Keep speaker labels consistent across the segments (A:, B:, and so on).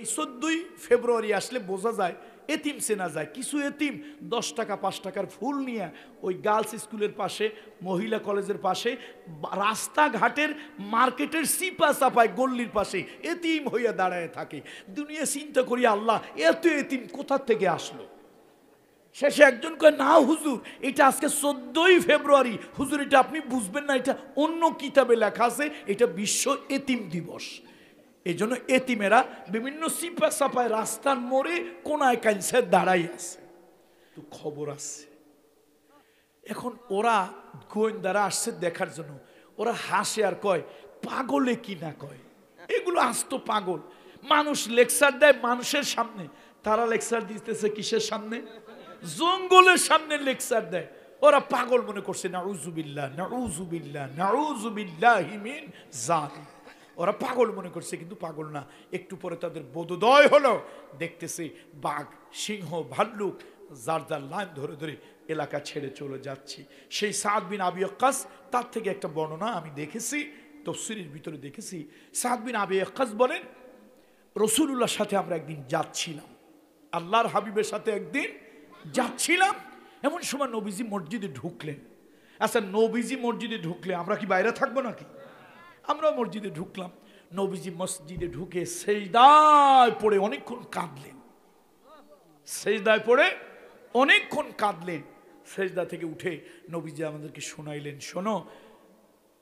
A: এই চোদ্দই ফেব্রুয়ারি আসলে বোঝা যায়, এতিম চেনা যায়। কিছু এতিম দশ টাকা, পাঁচ টাকার ফুল নিয়ে ওই গার্লস স্কুলের পাশে, মহিলা কলেজের পাশে, রাস্তাঘাটের মার্কেটের সিপা চাপায় গল্লির পাশে এতিম হইয়া দাঁড়ায় থাকে। দুনিয়া চিন্তা করি, আল্লাহ, এত এতিম কোথা থেকে আসলো? শেষে একজন কয়, না হুজুর, এটা আজকে চোদ্দই ফেব্রুয়ারি। হুজুর, এটা আপনি বুঝবেন না, এটা অন্য কিতাবে লেখা আছে, এটা বিশ্ব এতিম দিবস। এই জন্য এতিমেরা বিভিন্ন সিপা সাপায় রাস্তার মোড়ে কোনায় কাইনসে দাঁড়াই আছে। তো খবর আছে। এখন ওরা গোয়েন্দারা আসছে দেখার জন্য। ওরা হাসে আর কয়, পাগলে কি না কয়? এগুলো আসতো পাগল। মানুষ লেকচার দেয় মানুষের সামনে। তারা লেকচার দিতেছে কিসের সামনে? জঙ্গলের সামনে লেকচার দেয়। ওরা পাগল মনে করছে, নাউজুবিল্লাহ নাউজুবিল্লাহ নাউজুবিল্লাহ হিমিন জালিম ওরা পাগল মনে করছে, কিন্তু পাগল না। একটু পরে তাদের বোধোদয় হলো। দেখতেছে বাঘ, সিংহ, ভাল্লুক, যার যার লাইন ধরে ধরে এলাকা ছেড়ে চলে যাচ্ছি। সেই সাদ বিন আবি তার থেকে একটা বর্ণনা আমি দেখেছি তফসিরের ভিতরে দেখেছি। সাদ বিন আবি বলেন, রসুলুল্লাহর সাথে আমরা একদিন যাচ্ছিলাম। আল্লাহর হাবিবের সাথে একদিন যাচ্ছিলাম। এমন সময় নবীজি মসজিদে ঢুকলেন। আচ্ছা নবীজি মসজিদে ঢুকলে আমরা কি বাইরে থাকব নাকি? আমরা মসজিদে ঢুকলাম। নবীজি মসজিদে ঢুকে সেজদায় পড়ে অনেকক্ষণ কাঁদলেন। সেজদায় পড়ে অনেকক্ষণ কাঁদলেন। সেজদা থেকে উঠে নবীজি আমাদেরকে শোনাইলেন, শোনো,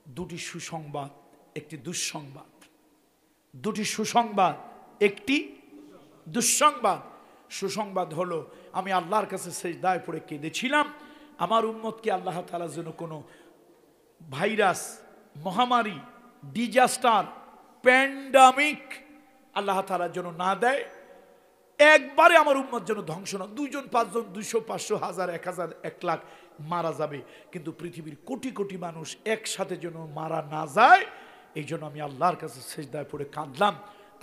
A: দুটি সুসংবাদ, একটি দুঃসংবাদ। দুটি সুসংবাদ, একটি দুঃসংবাদ। সুসংবাদ হলো, আমি আল্লাহর কাছে সেজদায় পড়ে কেঁদেছিলাম। আমার উম্মতকে আল্লাহ তালার জন্য কোনো ভাইরাস, মহামারী ডিজাস্টার প্যান্ডামিক আল্লাহ তালার জন্য না দেয়। একবারে আমার উম্মত যেন ধ্বংস না দুইজন, পাঁচজন, দুইশো, পাঁচশো, হাজার, এক হাজার, এক লাখ মারা যাবে। কিন্তু পৃথিবীর কোটি কোটি মানুষ একসাথে যেন মারা না যায়, এই জন্য আমি আল্লাহর কাছে শেষদায় পড়ে কাঁদলাম।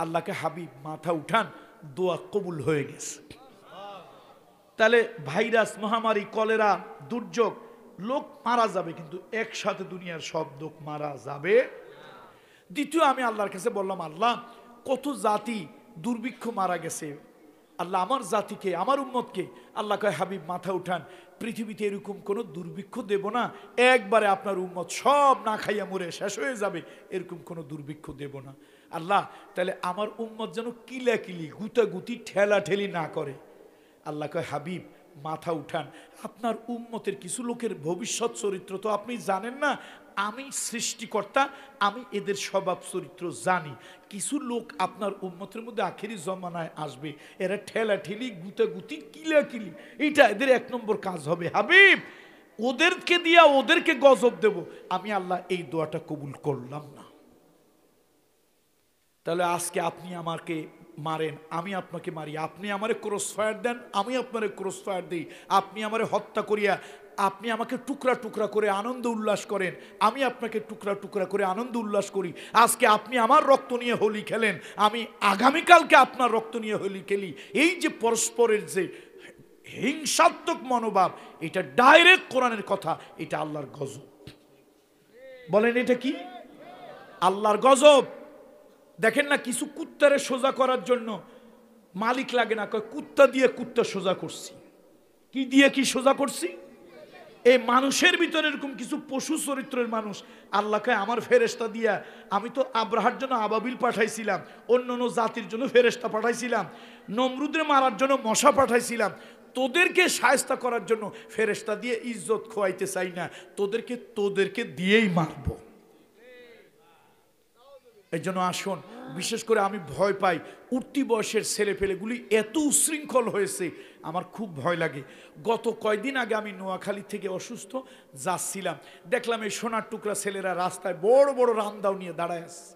A: আল্লাহকে হাবিব মাথা উঠান, দোয়া কবুল হয়ে গেছে। তাহলে ভাইরাস, মহামারী, কলেরা, দুর্যোগ, লোক মারা যাবে, কিন্তু একসাথে দুনিয়ার সব লোক মারা যাবে। দ্বিতীয় আমি আল্লাহর কাছে বললাম, আল্লাহ, কত জাতি দুর্ভিক্ষ মারা গেছে। আল্লাহ, আমার জাতিকে, আমার উম্মতকে আল্লাহ কয়, হাবিব, মাথা উঠান। পৃথিবীতে এরকম কোনো দুর্ভিক্ষ দেব না। একবারে আপনার উম্মত সব না খাইয়া মরে শেষ হয়ে যাবে, এরকম কোনো দুর্ভিক্ষ দেব না। আল্লাহ, তাহলে আমার উম্মত যেন কিলাকিলি, গুতাগুতি ঠেলা ঠেলি না করে। আল্লাহ কয়, হাবিব, মাথা উঠান। আপনার উম্মতের কিছু লোকের ভবিষ্যৎ চরিত্র তো আপনি জানেন না আমি সৃষ্টিকর্তা, আমি এদের স্বভাব চরিত্র জানি। কিছু লোক আপনার উম্মতের মধ্যে আখেরি জমানায় আসবে, এরা ঠেলা ঠেলি গুতাগুতি, কিলাকিলি এইটা এদের এক নম্বর কাজ হবে। হাবিব, ওদেরকে দিয়া ওদেরকে গজব দেব। আমি আল্লাহ এই দোয়াটা কবুল করলাম না। তাহলে আজকে আপনি আমাকে মারেন, আমি আপনাকে মারি। আপনি আমারে ক্রস ফায়ার দেন, আমি আপনারে ক্রস ফায়ার দিই। আপনি আমারে হত্যা করিয়া আপনি আমাকে টুকরা টুকরা করে আনন্দ উল্লাস করেন, আমি আপনাকে টুকরা টুকরা করে আনন্দ উল্লাস করি। আজকে আপনি আমার রক্ত নিয়ে হোলি খেলেন, আমি আগামীকালকে আপনার রক্ত নিয়ে হোলি খেলি। এই যে পরস্পরের যে হিংসাত্মক মনোভাব, এটা ডাইরেক্ট কোরআনের কথা, এটা আল্লাহর গজব। বলেন এটা কি? আল্লাহর গজব। দেখেন না, কিছু কুত্তারে সোজা করার জন্য মালিক লাগে না, কয়, কুত্তা দিয়ে কুত্তা সোজা করছি। কি দিয়ে কি সোজা করছি? এই মানুষের ভিতরে এরকম কিছু পশু চরিত্রের মানুষ। আল্লাহকে আমার ফেরেস্তা দিয়া আমি তো আব্রাহার জন্য আবাবিল পাঠাইছিলাম, অন্য অন্য জাতির জন্য ফেরেস্তা পাঠাইছিলাম, নমরুদের মারার জন্য মশা পাঠাইছিলাম। তোদেরকে সায়স্তা করার জন্য ফেরেস্তা দিয়ে ইজ্জত খোয়াইতে চাই না, তোদেরকে তোদেরকে দিয়েই মারবো। এই জন্য আসুন বিশেষ করে আমি ভয় পাই উঠতি বয়সের ছেলে পেলেগুলি এত উশৃঙ্খল হয়েছে, আমার খুব ভয় লাগে। গত কয়দিন আগে আমি নোয়াখালী থেকে অসুস্থ, যাচ্ছিলাম। দেখলাম এই সোনার টুকরা ছেলেরা রাস্তায় বড় বড় রামদাও নিয়ে দাঁড়ায় আছে।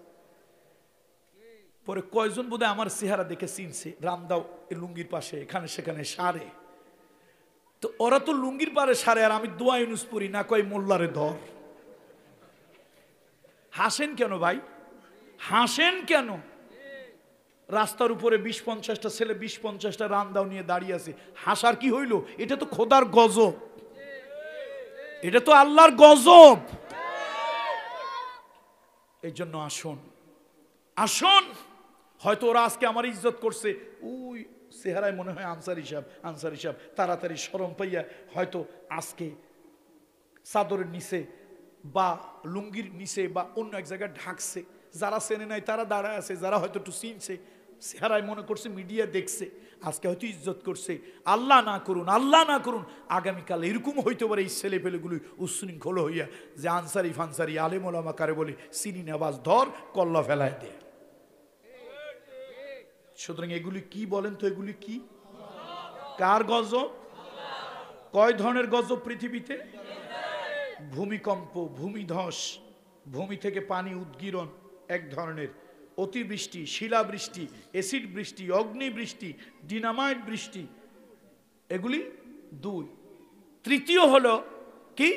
A: পরে কয়জন বোধহয় আমার চেহারা দেখে চিনছে, রামদাও লুঙ্গির পাশে, এখানে সেখানে সারে। তো ওরা তো লুঙ্গির পারে সারে, আর আমি দোয়া ইউনুস পড়ি, না কয় মোল্লারে ধর। হাসেন কেন ভাই? হাসেন কেন? রাস্তার উপরে বিশ পঞ্চাশটা ছেলে বিশ পঞ্চাশটা রান্দাও নিয়ে দাঁড়িয়ে আছে। হাসার কি হইল? এটা তো খোদার গজব। এটা তো আল্লাহর গজব। এই জন্য আসুন। আসুন। হয়তো ওরা আজকে আমার ইজ্জত করছে। ওই চেহারায় মনে হয় আনসার হিসাব আনসার হিসাব। তাড়াতাড়ি সরম পাইয়া হয়তো আজকে চাদরের নিচে বা লুঙ্গির নিচে বা অন্য এক জায়গায় ঢাকছে। যারা চেনে নাই, তারা দাঁড়ায় আছে, যারা হয়তো একটু চিনছে, চেহারায় মনে করছে মিডিয়া দেখছে, আজকে হয়তো ইজ্জত করছে। আল্লাহ না করুন, আল্লাহ না করুন, আগামীকাল এরকম হইতে পারে এই ছেলে পেলেগুলি উচ্ছৃঙ্খল হইয়া যে আনসারি ফানসারি আলেমোলামা কারে বলে সিনি নেবাজ ধর, কল্লা ফেলায় দে। সুতরাং এগুলি কি বলেন তো, এগুলি কি? কার গজব? কয় ধরনের গজব পৃথিবীতে? ভূমিকম্প, ভূমিধস, ভূমি থেকে পানি উদ্গীরণ এক ধরনের অতিবৃষ্টি, শিলাবৃষ্টি, অ্যাসিড বৃষ্টি, অগ্নিবৃষ্টি, ডিনামাইট বৃষ্টি, এগুলি দুই। তৃতীয় হলো কি?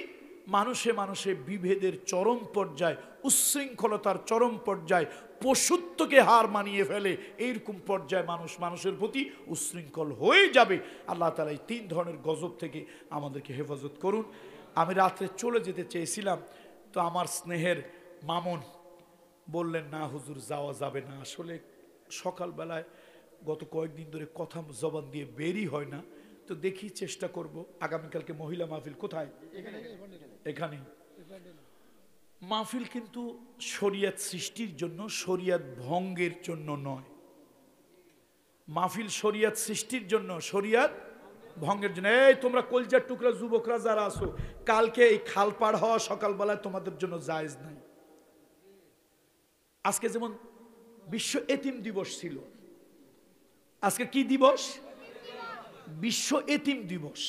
A: মানুষে মানুষে বিভেদের চরম পর্যায়, উচ্ছৃঙ্খলতার চরম পর্যায় পশুত্বকে হার মানিয়ে ফেলে, এইরকম পর্যায়ে মানুষ মানুষের প্রতি উচ্ছৃঙ্খল হয়ে যাবে। আল্লাহ তালা এই তিন ধরনের গজব থেকে আমাদেরকে হেফাজত করুন। আমি রাত্রে চলে যেতে চেয়েছিলাম, তো আমার স্নেহের মামন বললেন, না হুজুর, যাওয়া যাবে না। আসলে সকালবেলায় গত কয়েকদিন ধরে কথা জবান দিয়ে বেরই হয় না। তো দেখি চেষ্টা করব, আগামীকালকে মহিলা মাহফিল কোথায়? এখানে। মাহফিল কিন্তু শরিয়াত সৃষ্টির জন্য, শরিয়াত ভঙ্গের জন্য নয়। মাহফিল শরিয়াত সৃষ্টির জন্য, শরিয়াত ভঙ্গের জন্য। এই তোমরা কলজার টুকরা, যুবকরা যারা আসো কালকে এই খাল পার হওয়া সকালবেলায় তোমাদের জন্য জায়েজ নাই। আজকে যেমন বিশ্ব এতিম দিবস ছিল। আজকে কি দিবস? বিশ্ব এতিম দিবস।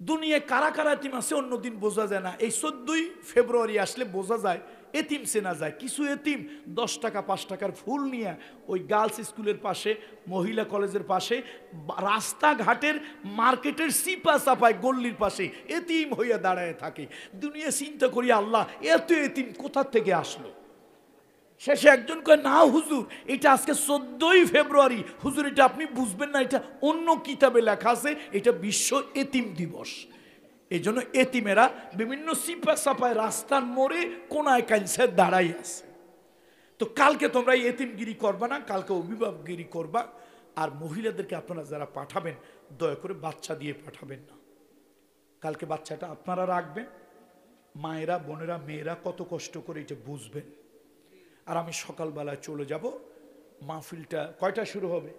A: দুনিয়ায় কারা কারা এতিম আছে অন্যদিন বোঝা যায় না। এই চোদ্দই ফেব্রুয়ারি আসলে বোঝা যায়, এতিম চেনা যায়। কিছু এতিম দশ টাকা, পাঁচ টাকার ফুল নিয়ে ওই গার্লস স্কুলের পাশে, মহিলা কলেজের পাশে রাস্তাঘাটের মার্কেটের সিপা চাপায় গল্লির পাশে এতিম হইয়া দাঁড়ায় থাকে। দুনিয়া চিন্তা করি, আল্লাহ, এত এতিম কোথা থেকে আসলো? শেষে একজন কয়, না, হুজুর, এটা আজকে চোদ্দই ফেব্রুয়ারি। হুজুর, এটা আপনি বুঝবেন না, এটা অন্য কিতাবে লেখা আছে, এটা বিশ্ব এতিম দিবস। এই জন্য এতিমেরা বিভিন্ন সিপা সাপায় রাস্তার মোড়ে কোনায় কাইনসে দাঁড়াই আছে। তো কালকে তোমরা এতিমগিরি করবা না, কালকে অভিভাবকগিরি করবা, আর মহিলাদেরকে আপনারা যারা পাঠাবেন, দয়া করে বাচ্চা দিয়ে পাঠাবেন না। কালকে বাচ্চাটা আপনারা রাখবেন, মায়েরা, বোনেরা, মেয়েরা কত কষ্ট করে এটা বুঝবেন। আর আমি সকালবেলা চলে যাব। মাহফিলটা কয়টা শুরু হবে?